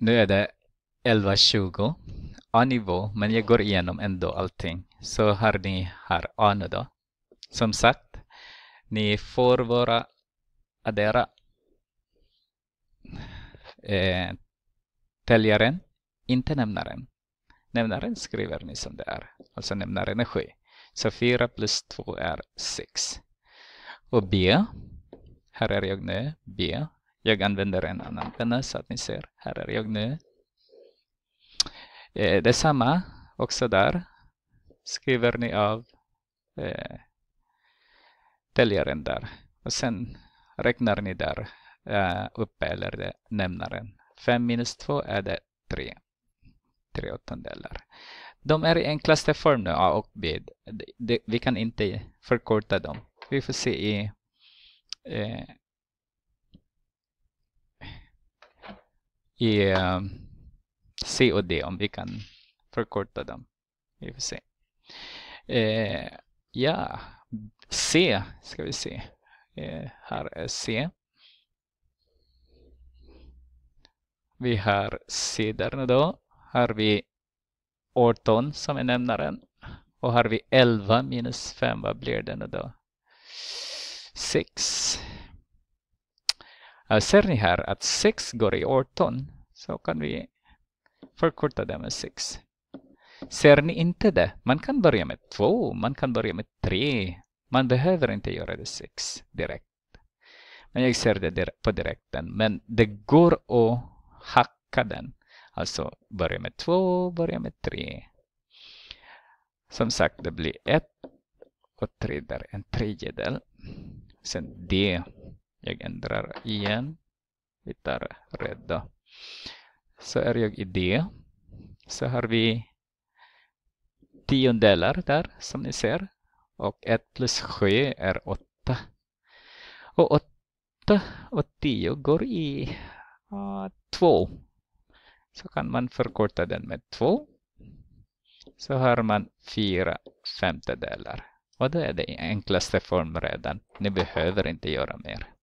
Nu är det 11.20 A-nivå, men jag går igenom ändå allting. Så har ni här A nu då. Som sagt, ni får vara addera eh, täljaren, inte nämnaren. Nämnaren skriver ni som det är. Alltså nämnaren är 7. Så 4 plus 2 är 6. Och B, här är jag nu, B. Jag använder en annan penna så att ni ser. Här är jag nu. Eh, detsamma också där. Skriver ni av eh, täljaren där. Och sen räknar ni där eh, uppe eller det, nämnaren. 5 minus 2 är det 3. 3 åttondelar. De är i enklaste form nu, A och B. De, de, vi kan inte förkorta dem. Vi får se i eh, i eh, um, C och D om vi kan förkorta dem. Vi får se. Eh, ja, C ska vi se. Eh, här är C. Vi har C där då. Har vi 18 som är nämnaren. Och har vi 11 minus 5, vad blir det nu då? 6. Äh, ser ni här att 6 går i 18 så kan vi förkorta det med 6. Ser ni inte det? Man kan börja med 2, man kan börja med 3. Man behöver inte göra det 6 direkt. Men jag ser det på direkten. Men det går att hacka den. Alltså börja med 2, börja med 3. Som sagt, det blir 1 och 3 där, en tredjedel. Sen D. Jag ändrar igen. Vi tar rädda. Så är jag i det. Så har vi tiondelar där som ni ser. Och 1 plus 7 är 8. Och 8 och 10 går i 2. uh, Så kan man förkorta den med 2. Så har man 4 femtedelar. Och då är det enklaste form redan. Ni behöver inte göra mer.